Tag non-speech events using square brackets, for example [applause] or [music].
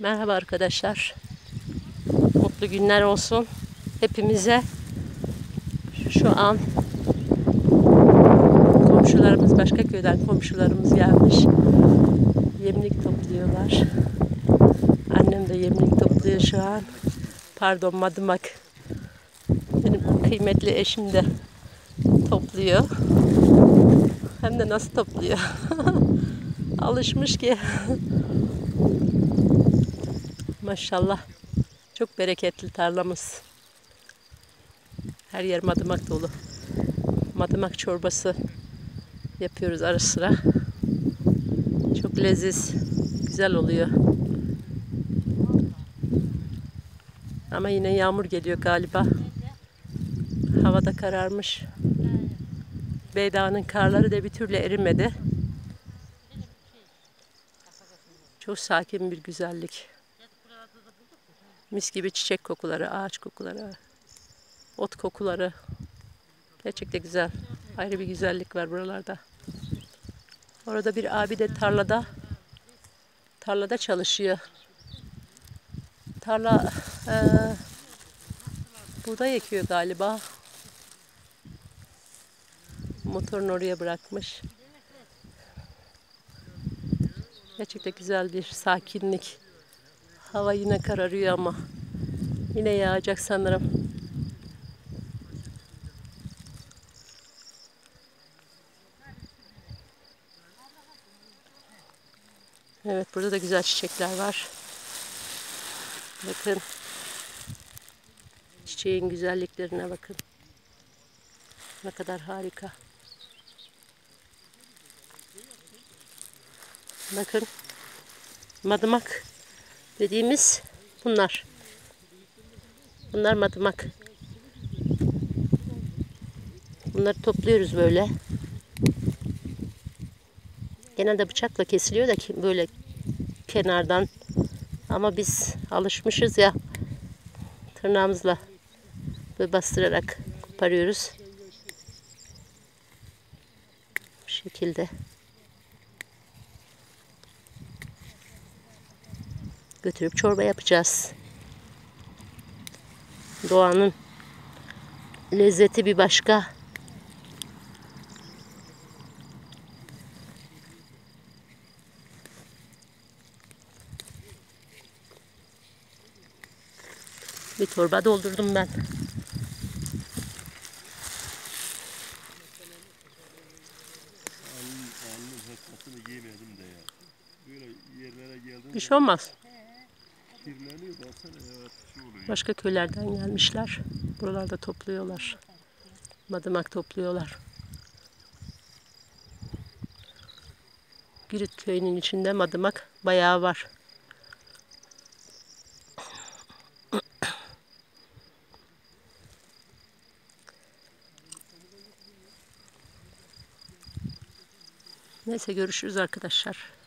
Merhaba arkadaşlar. Mutlu günler olsun hepimize. Şu an komşularımız başka köyden komşularımız gelmiş. Yemlik topluyorlar. Annem de yemlik topluyor şu an. Pardon madımak. Benim kıymetli eşim de topluyor. Hem de nasıl topluyor. [laughs] Alışmış ki. Maşallah. Çok bereketli tarlamız. Her yer madımak dolu. Madımak çorbası yapıyoruz ara sıra. Çok leziz, güzel oluyor. Ama yine yağmur geliyor galiba. Havada kararmış. Beydağ'ın karları da bir türlü erimedi. Çok sakin bir güzellik. Mis gibi çiçek kokuları, ağaç kokuları, ot kokuları. Gerçekten güzel. Ayrı bir güzellik var buralarda. Orada bir abi de tarlada tarlada çalışıyor. Tarla e, buğday ekiyor galiba. Motorunu oraya bırakmış. Gerçekten güzel bir sakinlik. Hava yine kararıyor ama yine yağacak sanırım. Evet burada da güzel çiçekler var. Bakın. Çiçeğin güzelliklerine bakın. Ne kadar harika. Bakın. Madımak dediğimiz bunlar. Bunlar madımak. Bunları topluyoruz böyle. Genelde bıçakla kesiliyor da böyle kenardan. Ama biz alışmışız ya tırnağımızla böyle bastırarak koparıyoruz. Bu şekilde. Götürüp çorba yapacağız. Doğanın lezzeti bir başka. Bir torba doldurdum ben. Bir şey olmaz. Kirleniyor baksana ya. Şey oluyor. Başka köylerden gelmişler. Buralarda topluyorlar. Madımak topluyorlar. Girit köyünün içinde madımak bayağı var. Neyse görüşürüz arkadaşlar.